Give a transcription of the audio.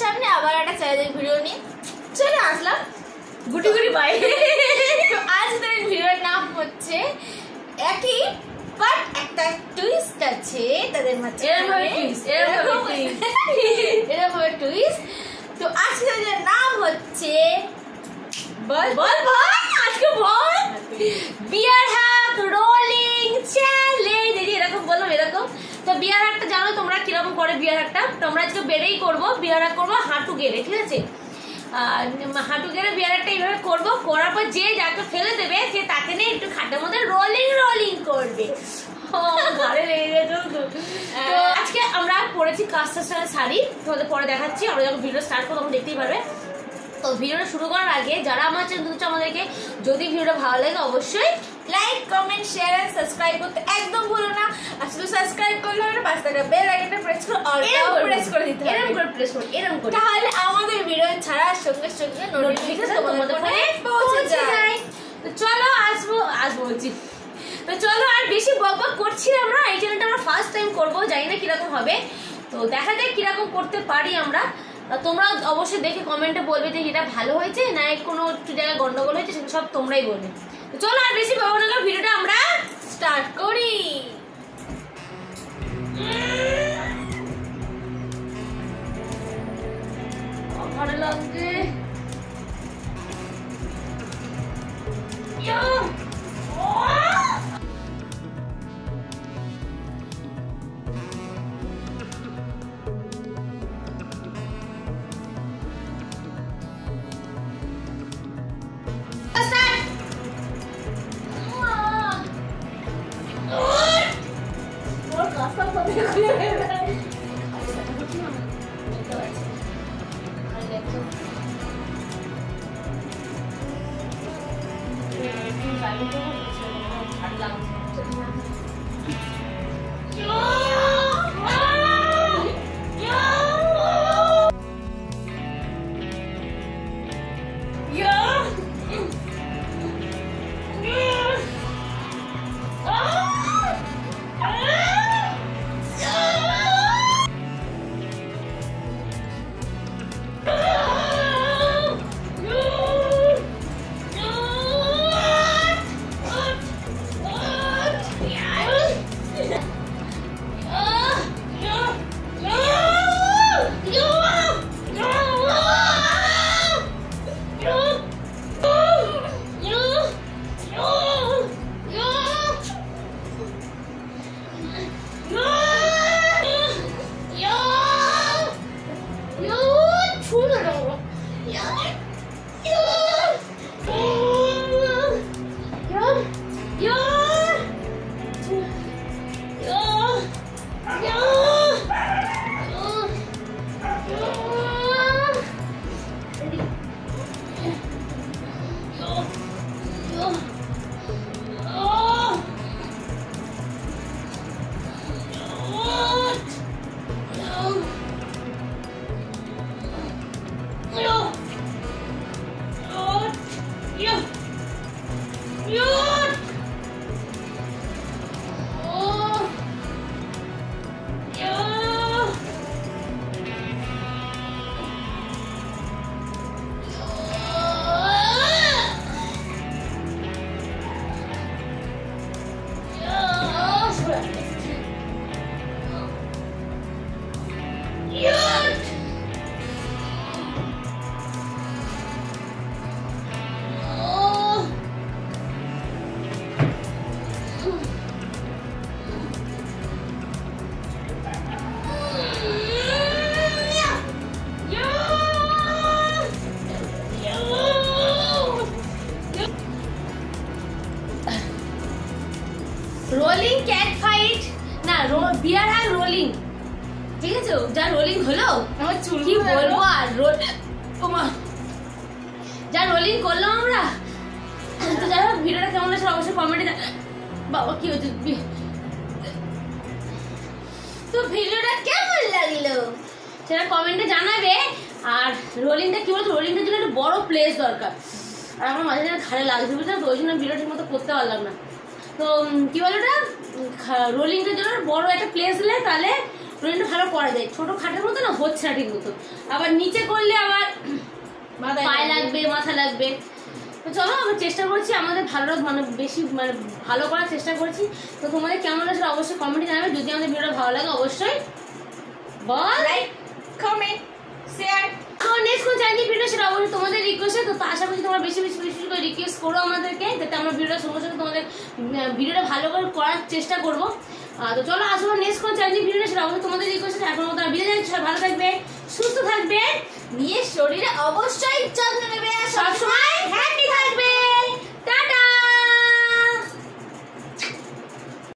সামনে আবার একটা চ্যালেঞ্জের ভিডিও নিয়ে চলে আসলাম। গুটি গুটি বাই তো আজ তাদের ভিডিওর নাম হচ্ছে একই বাট একটা টুইস্ট আছে তাদের মাঝে এরকম টুইস্ট তো আজকে নাম হচ্ছে বল। বল বল। আজকে বল। বিয়ার হ্যাপ রোল তো বিয়ার হাকটা জানো তোমরা কীরকম করে বিয়ার হাকটা তোমরা আজকে বেড়েই করব বিয়ার হাক করব হাঁটু গেড়ে ঠিক আছে? হাঁটু গেড়ে বিয়ার হাকটা এইভাবে করব করার পর যে যাকে ফেলে দেবে সে তাকে নিয়ে একটু খাটের মধ্যে রোলিং রোলিং করবে। তো। তো আজকে আমরা পরেছি কাস্টার শাড়ি তোমাদের পরে দেখাচ্ছি আমরা যখন ভিডিও স্টার্ট করব তখন দেখতেই পারবে। তো ভিডিওটা শুরু করার আগে যারা আমার চ্যানেল দুটো আমাদেরকে যদি ভিডিওটা ভালো লাগে অবশ্যই লাইক কমেন্ট শেয়ার সাবস্ক্রাইব করতে একদম ভুলো না। পাঁচ টাকা বেল আইকনটা প্রেস করে এরকম প্রেস করে দিতে এরকম করে প্রেস করে এরকম করে। তাহলে আমাদের ভিডিও ছাড়ার সঙ্গে সঙ্গে নোটিফিকেশন তোমাদের ফোনে পৌঁছে যায়। তো চলো আসব আসব বলছি। তো চলো আর বেশি বক বক করছি আমরা এই চ্যানেলটা আমরা ফার্স্ট টাইম করব জানি না কীরকম হবে। তো দেখা যাক কীরকম করতে পারি আমরা। তোমরা অবশ্যই দেখে কমেন্টে বলবে যে এটা ভালো হয়েছে না কোনো একটু জায়গায় গন্ডগোল হয়েছে সেটা সব তোমরাই বলবে। তো চলো আর বেশি বকবো না ভিডিওটা আমরা স্টার্ট করি। ভালো 이런것들을잘나눌수없 죠. 嗯 রোলিং ক্যাট ফাইট না বিয়ার আর রোলিং ঠিক আছে? যা রোলিং হলো আমার চুল কি বলব আর রোল ওমা যা রোলিং করলাম আমরা। তো যাই হোক ভিডিওটা কেমন লাগছে অবশ্যই কমেন্টে বাবা কি হচ্ছে তো ভিডিওটা কেমন লাগল? সেটা কমেন্টে জানাবে। আর রোলিংটা কি বলতো? রোলিংটার জন্য একটা বড় প্লেস দরকার। আর আমার মাঝে মাঝে ঘাড়ে লাগছে বুঝলে তো? ওই জন্য ভিডিও ঠিক মতো করতে পারলাম না। তো কি বলো ওটা রোলিংটার জন্য বড় একটা প্লেস হলে তাহলে রোলিংটা ভালো করা যায়। ছোট খাটের মতো না হচ্ছে না ঠিক মতো। আবার নিচে করলে আবার পায়ে লাগবে। মাথা লাগবে। তো চলো আমরা চেষ্টা করছি আমাদের ভালো মানে বেশি মানে ভালো করার চেষ্টা করছি। তো তোমাদের কেমন লাগছে অবশ্যই কমেন্টে জানাবে। যদি আমাদের ভিডিওটা ভালো লাগে অবশ্যই বল। লাইক কমেন্ট শেয়ার তো নেক্সট কোন চ্যানেল ভিডিও সেটা অবশ্যই তোমাদের তো আশা করছি তোমরা বেশি বেশি বেশি করে রিকোয়েস্ট করো আমাদেরকে, যাতে আমরা ভিডিওটা সঙ্গে সঙ্গে তোমাদের ভিডিওটা ভালো করে করার চেষ্টা করব। তো চলো আসলে নেক্সট কোন চ্যালেঞ্জিং ভিডিও সেটা অবশ্যই তোমাদের রিকোয়েস্ট এখন মতো বিদায় যাচ্ছি সবাই ভালো থাকবে, সুস্থ থাকবে নিজের শরীরে অবশ্যই যত্ন নেবে। সবসময় হ্যাপি